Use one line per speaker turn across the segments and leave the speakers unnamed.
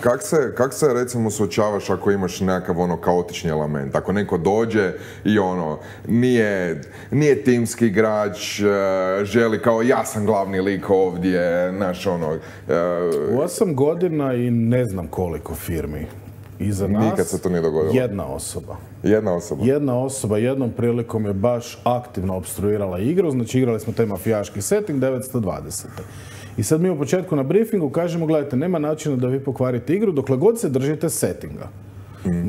Kak se, kak se recimo suočavaš ako imaš nekakav ono kaotični element? Ako neko dođe i ono, nije, nije timski igrač, e, želi kao ja sam glavni lik ovdje, znaš ono... e,
U osam godina i ne znam koliko firmi iza nas.
Nikad se to nije dogodilo.
Jedna osoba.
Jedna osoba.
Jedna osoba jednom prilikom je baš aktivno obstruirala igru, znači igrali smo taj mafijaški setting 920. I sad mi u početku na briefingu kažemo, gledajte, nema načina da vi pokvarite igru dokle god se držite settinga.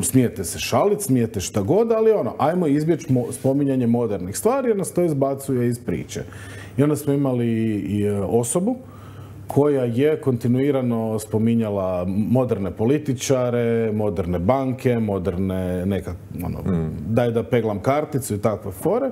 Smijete se šalit, smijete šta god, ali ono, ajmo izbjeći mo- spominjanje modernih stvari jer nas to izbacuje iz priče. I onda smo imali i e, osobu koja je kontinuirano spominjala moderne političare, moderne banke, moderne neka, ono, daj da peglam karticu i takve fore.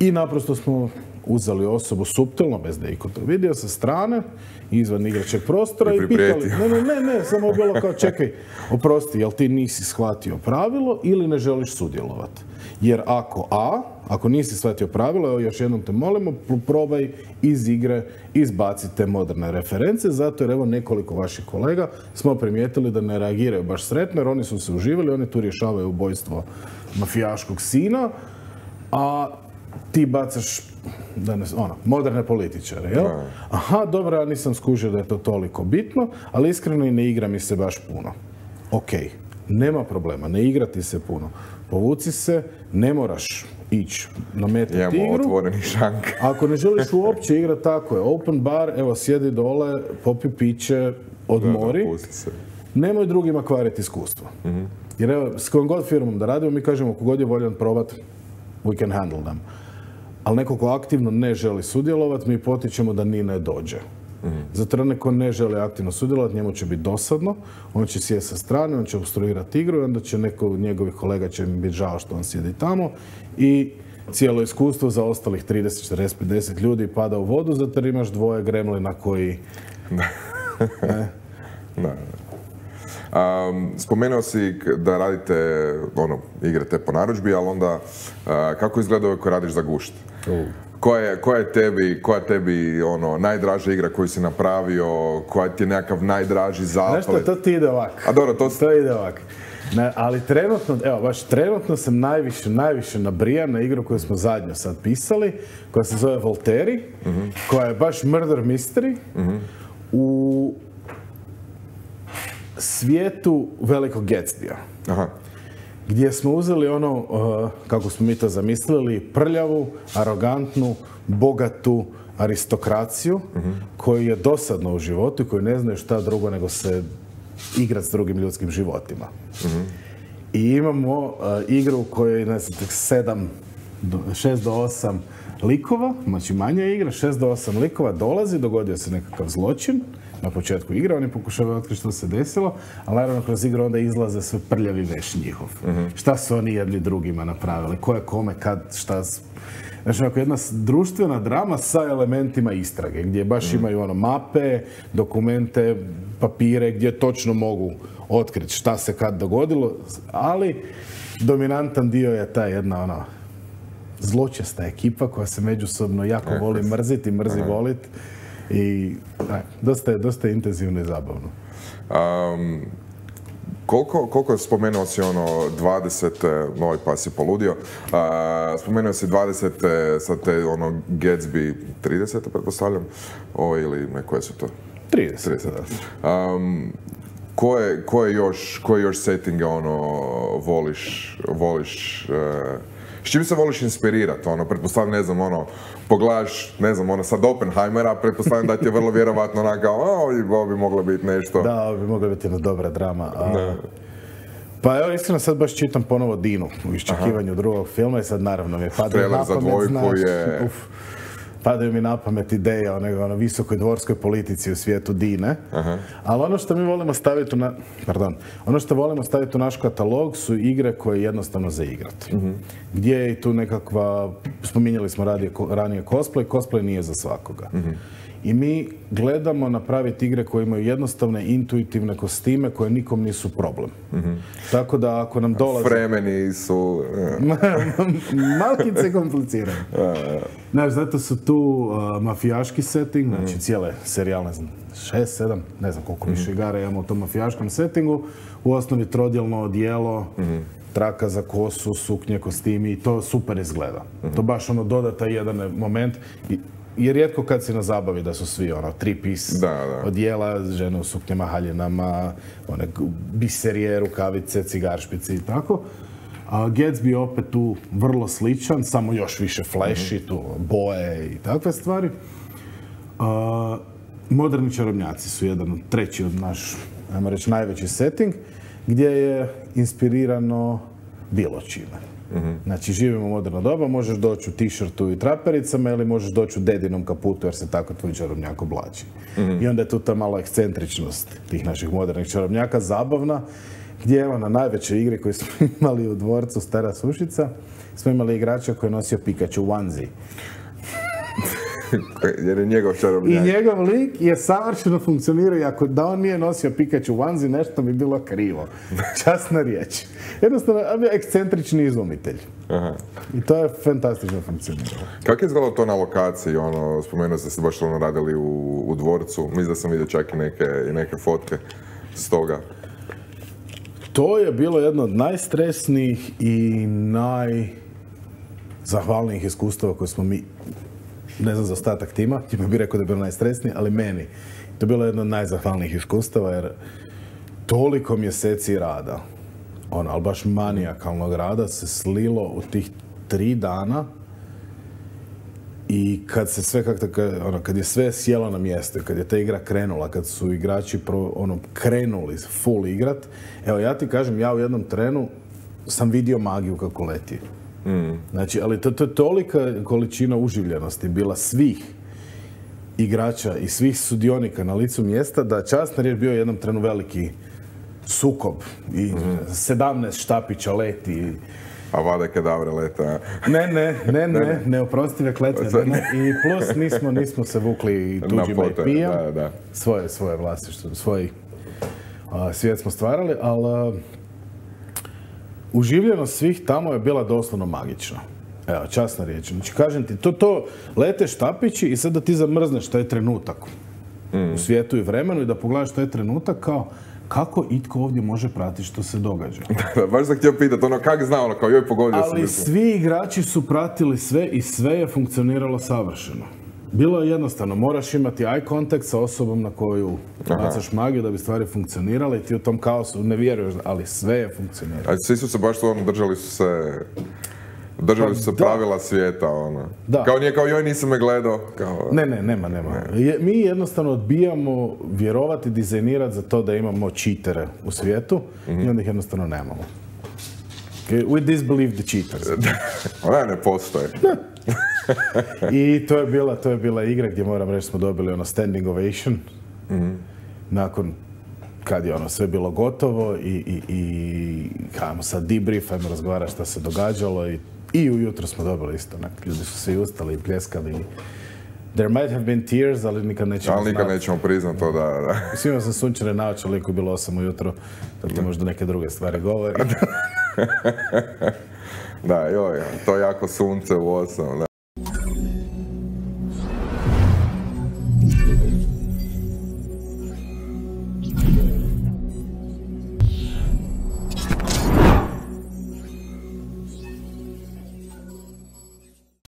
I naprosto smo uzeli osobu suptilno, bez da je iko to vidio, sa strane, izvan igračeg prostora
I
i, pitali, ne, ne, ne, ne, samo bilo kao, čekaj, oprosti, jel ti nisi shvatio pravilo ili ne želiš sudjelovati? Jer ako A, ako nisi shvatio pravilo, evo još jednom te molimo, pr- probaj iz igre izbacite moderne reference, zato jer evo nekoliko vaših kolega smo primijetili da ne reagiraju baš sretno, jer oni su se uživali, oni tu rješavaju ubojstvo mafijaškog sina, a ti bacaš danas, ono, moderne političare, jel? Aha, dobro, ja nisam skužio da je to toliko bitno, ali iskreno i ne igra mi se baš puno. Ok, nema problema, ne igrati se puno. Povuci se, ne moraš ići nametati
Imamo
igru.
otvoreni šank.
Ako ne želiš uopće igrati tako je, open bar, evo sjedi dole, popi piće, odmori.
Se.
Nemoj drugima kvariti iskustvo. Jer evo, s kojom god firmom da radimo, mi kažemo, kogod je voljan probat, we can handle them. Ali neko ko aktivno ne želi sudjelovati, mi potičemo da ni ne dođe. Zato jer neko ne želi aktivno sudjelovati, njemu će biti dosadno, on će sjesti sa strane, on će obstruirati igru i onda će neko od njegovih kolega će im biti žao što on sjedi tamo i cijelo iskustvo za ostalih 30, 40, 50 ljudi pada u vodu zato jer imaš dvoje gremlina koji
Da, da. Um, spomenuo si da radite, ono, igrate po narudžbi, ali onda kako izgleda ovo koji radiš za gušt? Koja je, koja je tebi, koja tebi ono, najdraža igra koju si napravio, koja ti je nekakav najdraži
Znaš što, to ti ide ovako.
A dobro, to
To ide ovako. Ne, ali trenutno, evo baš trenutno sam najviše, najviše nabrijan na igru koju smo zadnjo sad pisali, koja se zove Volteri, koja je baš murder mystery u svijetu velikog Gatsbya
Aha.
Gdje smo uzeli ono, uh, kako smo mi to zamislili, prljavu, arogantnu, bogatu aristokraciju koju je dosadno u životu i koji ne znaju šta drugo nego se igrati s drugim ljudskim životima. I imamo uh, igru u kojoj je, ne sedam, šest do osam likova, znači manja igra, šest do osam likova dolazi, dogodio se nekakav zločin, na početku igre, oni pokušavaju otkriti što se desilo, ali naravno kroz igru onda izlaze sve prljavi veš njihov. Šta su oni jedni drugima napravili, ko je kome, kad, šta... Znači, onako jedna društvena drama sa elementima istrage, gdje baš imaju ono mape, dokumente, papire, gdje točno mogu otkriti šta se kad dogodilo, ali dominantan dio je ta jedna ona zločesta ekipa koja se međusobno jako voli mrziti, mrzi volit i aj, dosta, je, dosta je intenzivno i zabavno.
Um, koliko, koliko spomenuo si ono 20, moj pa si poludio, a, spomenuo si 20, sad te ono Gatsby 30, pretpostavljam, o, ili ne, koje su to?
30.
30.
da.
Um, koje, koje još, koje još settinge ono voliš, voliš, e, s čim se voliš inspirirati, ono, pretpostavljam, ne znam, ono, pogledaš, ne znam, ono, sad Oppenheimera, pretpostavljam da ti je vrlo vjerovatno onako, ovo bi, ovo bi moglo biti nešto.
Da, ovo bi mogla biti jedna dobra drama. A, Pa evo, iskreno sad baš čitam ponovo Dinu u iščekivanju drugog filma i sad naravno mi je
Trailer
na
za
pamet,
dvojku
znaš,
je-
uf, padaju mi na pamet ideje o nego, ono, visokoj dvorskoj politici u svijetu Dine. Ali ono što mi volimo staviti u na, pardon, ono što volimo staviti u naš katalog su igre koje je jednostavno za igrat. Gdje je i tu nekakva, spominjali smo radije, ranije cosplay, cosplay nije za svakoga. I mi gledamo napraviti igre koje imaju jednostavne, intuitivne kostime koje nikom nisu problem. Tako da ako nam dolaze...
Vremeni su...
Malkice komplicirane. Znaš, zato su tu uh, mafijaški setting, znači cijele serijalne, šest, sedam, ne znam koliko više igara imamo u tom mafijaškom settingu. U osnovi trodjelno odijelo, traka za kosu, suknje, kostimi i to super izgleda. To baš ono doda taj jedan moment. I, je rijetko kad si na zabavi da su svi ono tri piece
Da, da.
odijela, žene u suknjama, haljinama, one biserije, rukavice, cigaršpici i tako. A Gatsby je opet tu vrlo sličan, samo još više flashy, tu boje i takve stvari. A, moderni čarobnjaci su jedan od treći od naš, ajmo reći, najveći setting, gdje je inspirirano bilo čime. Znači, živimo u moderno doba, možeš doći u t-shirtu i trapericama ili možeš doći u dedinom kaputu jer se tako tvoj čarobnjak oblači. I onda je tu ta mala ekscentričnost tih naših modernih čarobnjaka, zabavna, gdje evo na najvećoj igri koju smo imali u dvorcu Stara Sušica, smo imali igrača koji je nosio Pikachu onesie.
Jer je njegov
I
čarobnjak.
njegov lik je savršeno funkcionirao i ako da on nije nosio Pikachu onesie, nešto bi bilo krivo. Časna riječ. Jednostavno, on je ekscentrični izumitelj.
Aha.
I to je fantastično funkcioniralo.
Kako je izgledalo to na lokaciji? Ono, spomenuo ste se baš ono radili u, u dvorcu. Mislim da sam vidio čak i neke, i neke fotke s toga.
To je bilo jedno od najstresnijih i najzahvalnijih iskustava koje smo mi, ne znam za ostatak tima, time bi rekao da je bilo najstresnije, ali meni. To je bilo jedno od najzahvalnijih iskustava jer toliko mjeseci rada, ono, ali baš manijakalnog rada se slilo u tih tri dana i kad se sve tako, ono, kad je sve sjelo na mjesto kad je ta igra krenula, kad su igrači pro, ono, krenuli full igrat, evo ja ti kažem, ja u jednom trenu sam vidio magiju kako leti. Znači, ali to, to je tolika količina uživljenosti bila svih igrača i svih sudionika na licu mjesta da bio je u jednom trenu veliki sukob i 17 štapića leti
A vade kedavre leta.
ne, ne, ne, ne, neoprostive kletve. Ne. I plus nismo, nismo se vukli tuđima i pijem. Svoje, svoje vlasništvo, svoj a, svijet smo stvarali, ali uživljenost svih tamo je bila doslovno magična. Evo, časna riječ. Znači, kažem ti, to, to lete štapići i sad da ti zamrzneš taj trenutak u svijetu i vremenu i da pogledaš taj trenutak kao kako itko ovdje može pratiti što se događa.
baš sam htio pitati, ono, kak zna, ono, kao joj pogodio sam.
Ali
mislim.
svi igrači su pratili sve i sve je funkcioniralo savršeno. Bilo je jednostavno, moraš imati eye contact sa osobom na koju bacaš magiju da bi stvari funkcionirale i ti u tom kaosu ne vjeruješ, ali sve je funkcioniralo.
A svi su se baš ono, držali su se... Držali su se
da.
pravila svijeta, ono.
Da.
Kao nije kao joj nisam me gledao. Kao,
Ne, ne, nema, nema. Je- mi jednostavno odbijamo vjerovati, dizajnirati za to da imamo cheatere u svijetu i onda ih jednostavno nemamo. We disbelieve the cheaters.
Ne, ne postoje.
I to je bila, to je bila igra gdje moram reći smo dobili ono standing ovation. Nakon kad je ono sve bilo gotovo i, i, i ajmo sad debrief, ajmo razgovarati šta se događalo i, i ujutro smo dobili isto, onak, ljudi su se i ustali i pljeskali. There might have been tears, ali nikad nećemo
Ali nikad nećemo priznat to da... da.
Svima sam sunčane naočale ako je bilo 8 ujutro, ti možda neke druge stvari govori.
Da, joj, to jako sunce u osam.